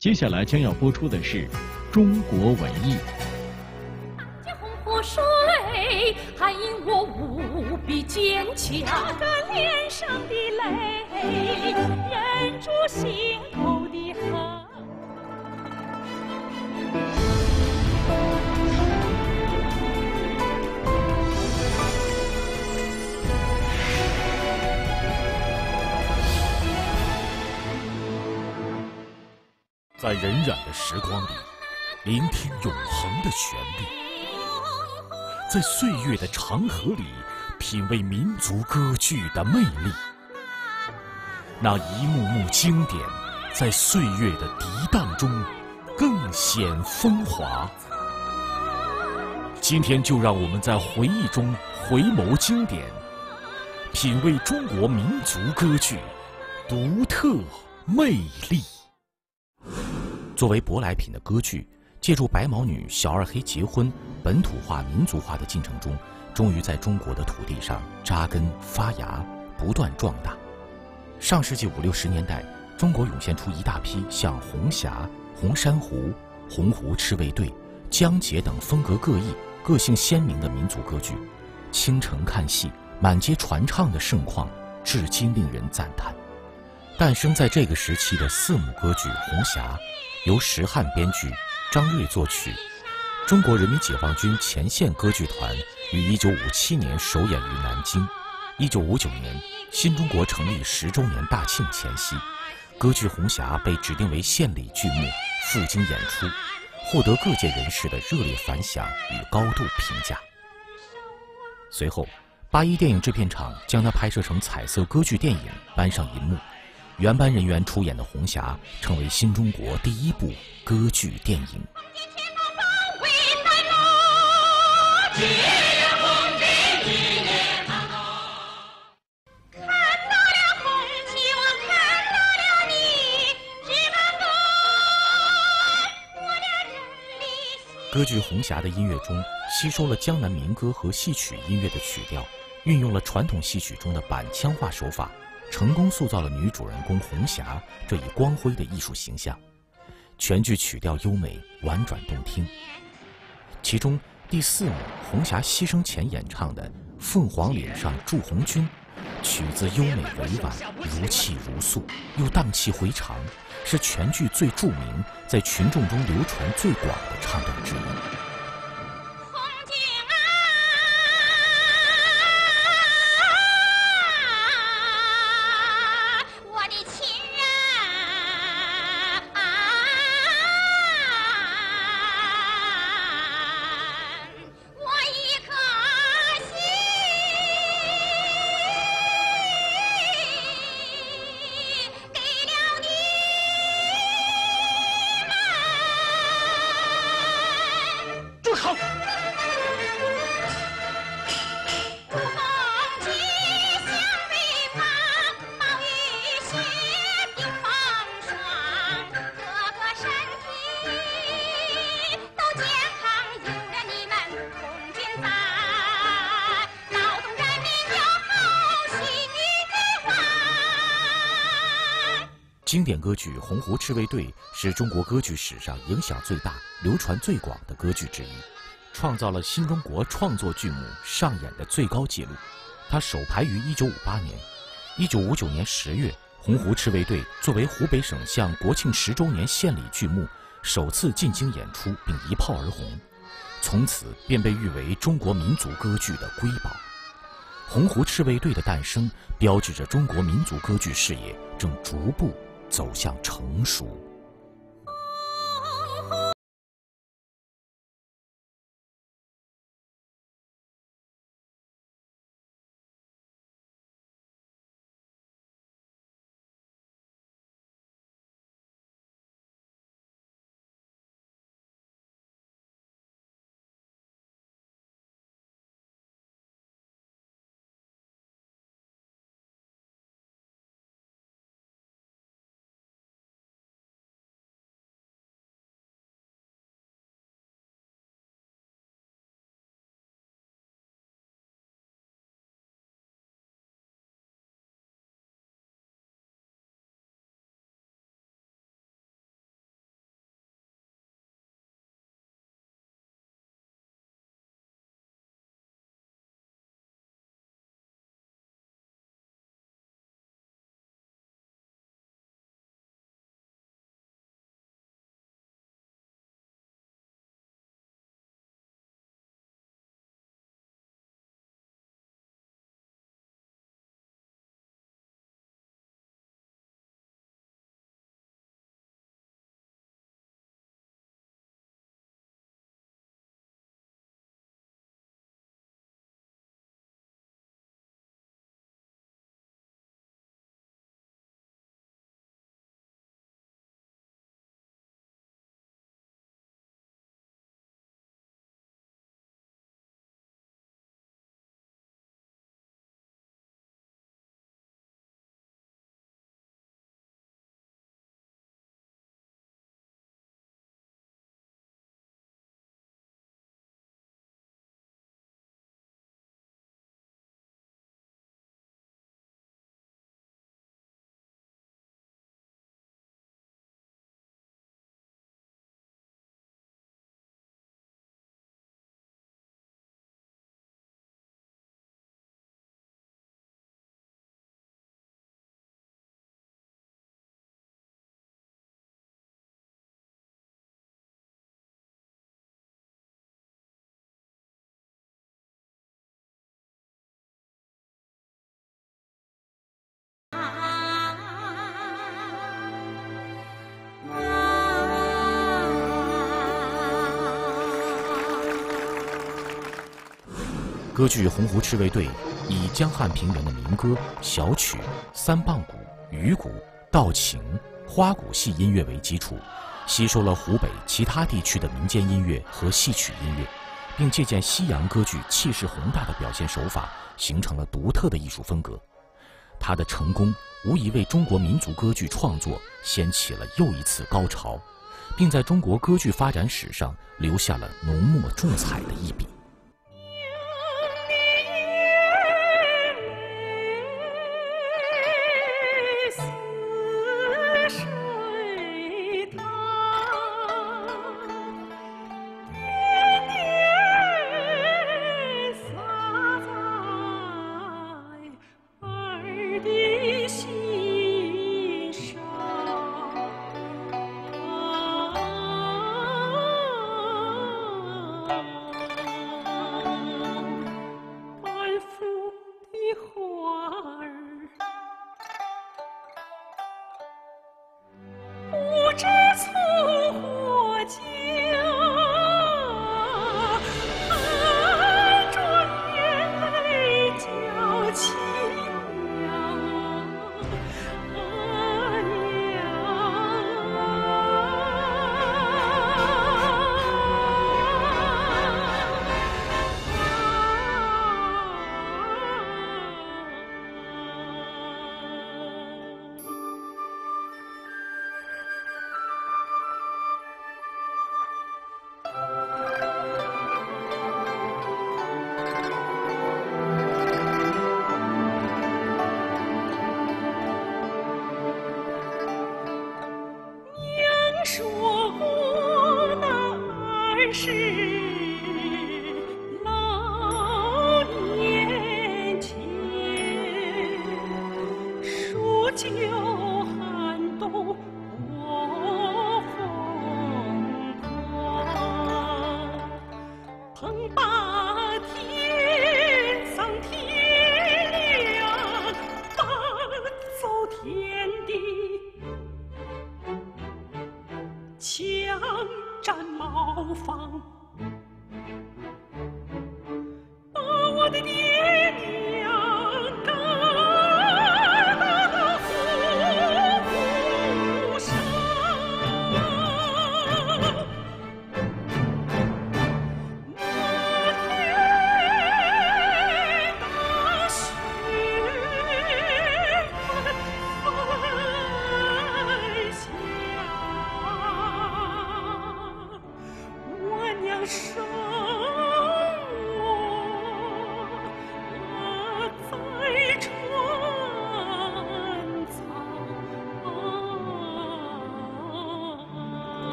接下来将要播出的是中国文艺。洪河水还因我无比坚强，擦干脸上的泪，忍住心头在荏苒的时光里，聆听永恒的旋律；在岁月的长河里，品味民族歌剧的魅力。那一幕幕经典，在岁月的涤荡中更显风华。今天，就让我们在回忆中回眸经典，品味中国民族歌剧独特魅力。作为舶来品的歌剧，借助白毛女、小二黑结婚、本土化、民族化的进程中，终于在中国的土地上扎根发芽，不断壮大。上世纪五六十年代，中国涌现出一大批像《红霞》《红珊瑚》《红湖赤卫队》《江姐》等风格各异、个性鲜明的民族歌剧，倾城看戏、满街传唱的盛况，至今令人赞叹。诞生在这个时期的四幕歌剧《红霞》。由石汉编剧，张瑞作曲。中国人民解放军前线歌剧团于1957年首演于南京。1959年，新中国成立十周年大庆前夕，歌剧《红霞》被指定为献礼剧目，赴京演出，获得各界人士的热烈反响与高度评价。随后，八一电影制片厂将它拍摄成彩色歌剧电影，搬上银幕。原班人员出演的《红霞》成为新中国第一部歌剧电影。歌剧《红霞》的音乐中吸收了江南民歌和戏曲音乐的曲调，运用了传统戏曲中的板腔化手法。成功塑造了女主人公红霞这一光辉的艺术形象，全剧曲调优美、婉转动听。其中第四幕红霞牺牲前演唱的《凤凰岭上祝红军》，曲子优美委婉，如泣如诉，又荡气回肠，是全剧最著名、在群众中流传最广的唱段之一。经典歌剧《红湖赤卫队》是中国歌剧史上影响最大、流传最广的歌剧之一，创造了新中国创作剧目上演的最高纪录。它首排于1958年，1959年10月，《红湖赤卫队》作为湖北省向国庆十周年献礼剧目，首次进京演出并一炮而红，从此便被誉为中国民族歌剧的瑰宝。《红湖赤卫队》的诞生，标志着中国民族歌剧事业正逐步。走向成熟。歌剧《洪湖赤卫队》以江汉平原的民歌、小曲、三棒鼓、鱼鼓、道情、花鼓戏音乐为基础，吸收了湖北其他地区的民间音乐和戏曲音乐，并借鉴西洋歌剧气势宏大的表现手法，形成了独特的艺术风格。他的成功无疑为中国民族歌剧创作掀起了又一次高潮，并在中国歌剧发展史上留下了浓墨重彩的一笔。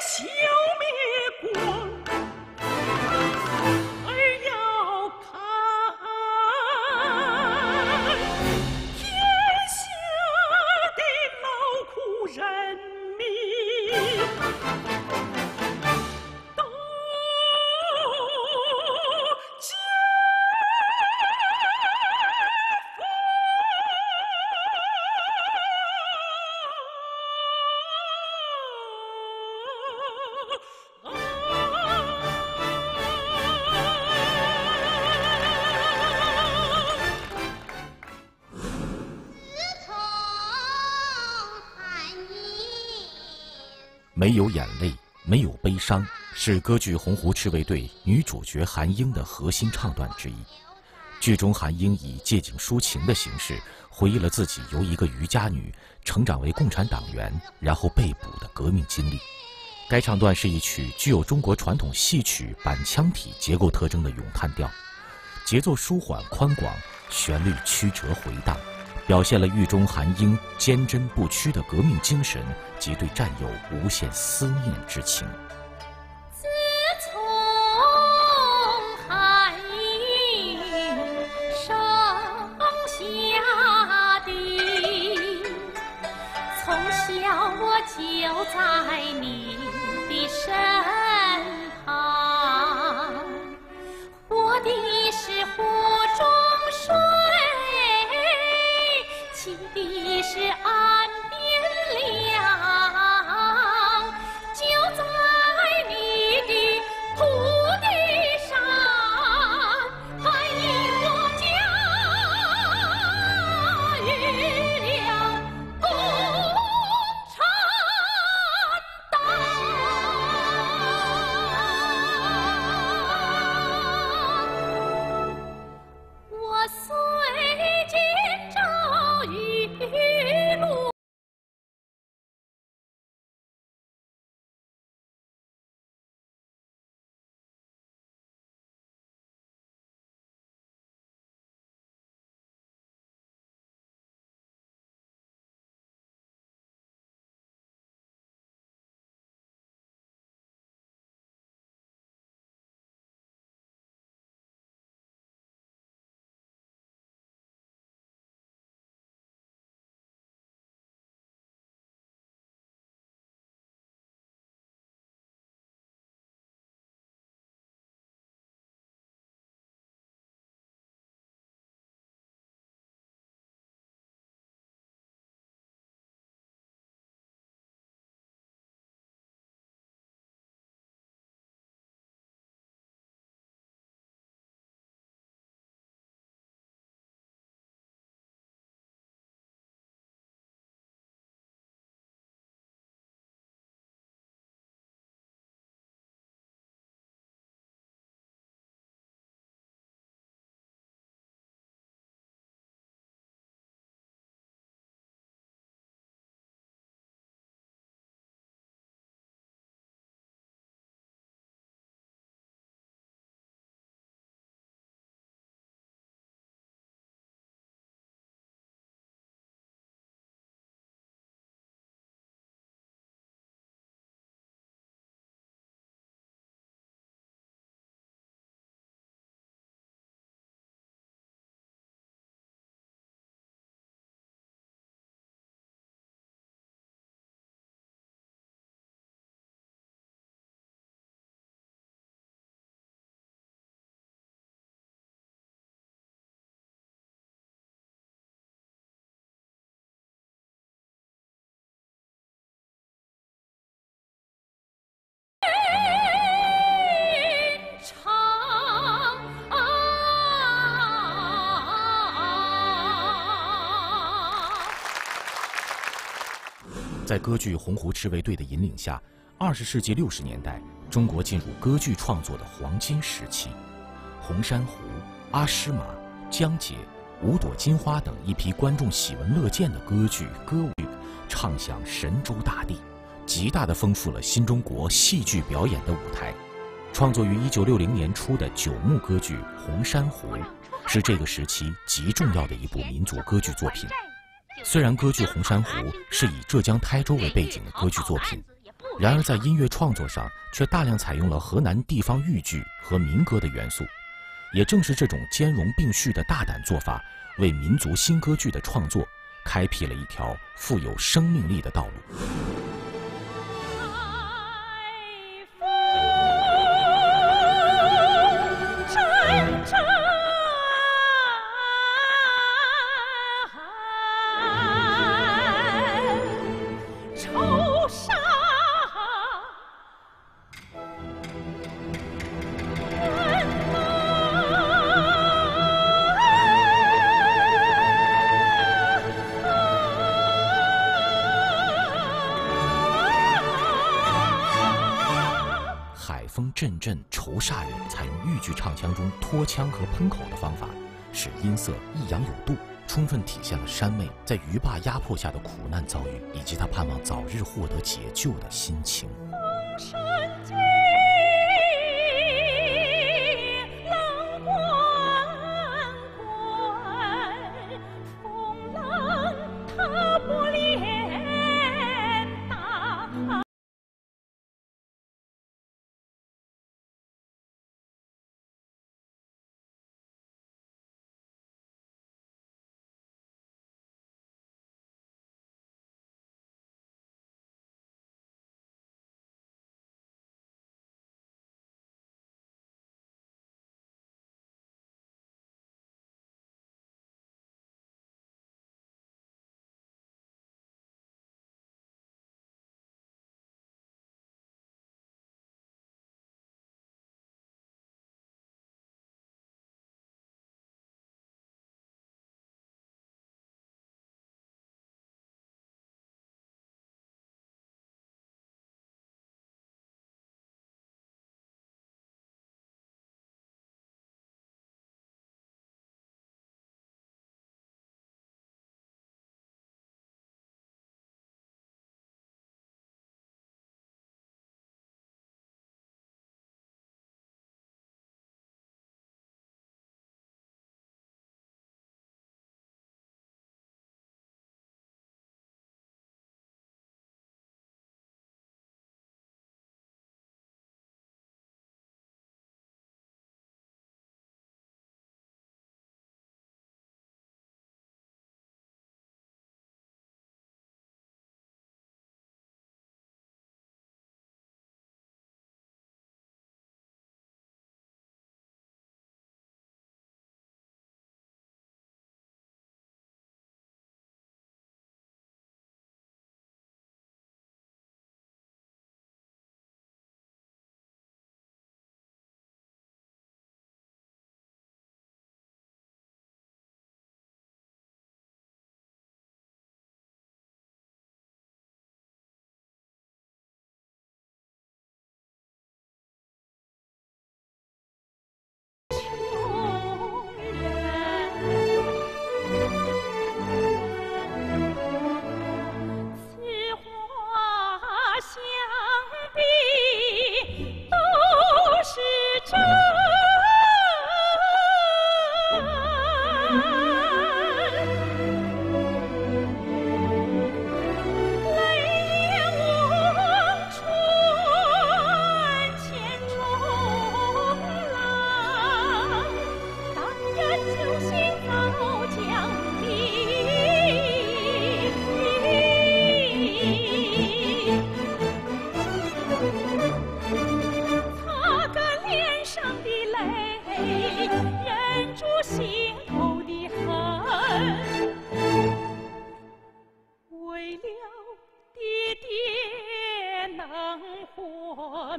飞没有眼泪，没有悲伤，是歌剧《洪湖赤卫队》女主角韩英的核心唱段之一。剧中韩英以借景抒情的形式，回忆了自己由一个渔家女成长为共产党员，然后被捕的革命经历。该唱段是一曲具有中国传统戏曲板腔体结构特征的咏叹调，节奏舒缓宽广，旋律曲折回荡，表现了狱中韩英坚贞不屈的革命精神及对战友无限思念之情。在歌剧洪湖赤卫队的引领下，二十世纪六十年代，中国进入歌剧创作的黄金时期。红珊瑚、阿诗玛、江姐、五朵金花等一批观众喜闻乐见的歌剧歌舞，唱响神州大地，极大地丰富了新中国戏剧表演的舞台。创作于一九六零年初的九幕歌剧《红珊瑚》，是这个时期极重要的一部民族歌剧作品。虽然歌剧《红珊瑚》是以浙江台州为背景的歌剧作品，然而在音乐创作上却大量采用了河南地方豫剧和民歌的元素。也正是这种兼容并蓄的大胆做法，为民族新歌剧的创作开辟了一条富有生命力的道路。一句唱腔中拖腔和喷口的方法，使音色抑扬有度，充分体现了山妹在鱼霸压迫下的苦难遭遇，以及她盼望早日获得解救的心情。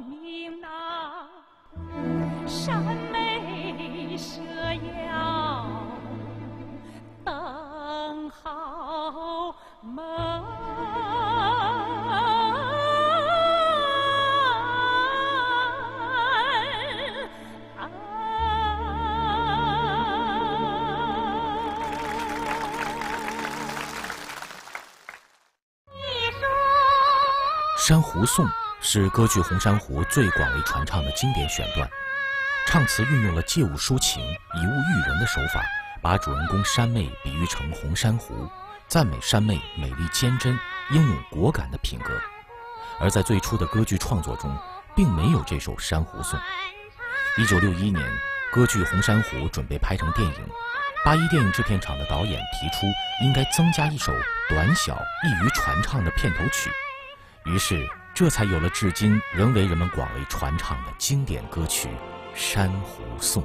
明那山眉蛇腰，等好梦。《珊瑚颂》是歌剧《红珊瑚》最广为传唱的经典选段，唱词运用了借物抒情、以物喻人的手法，把主人公山妹比喻成红珊瑚，赞美山妹美丽坚贞、英勇果敢的品格。而在最初的歌剧创作中，并没有这首《珊瑚颂》。一九六一年，歌剧《红珊瑚》准备拍成电影，八一电影制片厂的导演提出应该增加一首短小、易于传唱的片头曲，于是这才有了至今仍为人们广为传唱的经典歌曲《珊瑚颂》。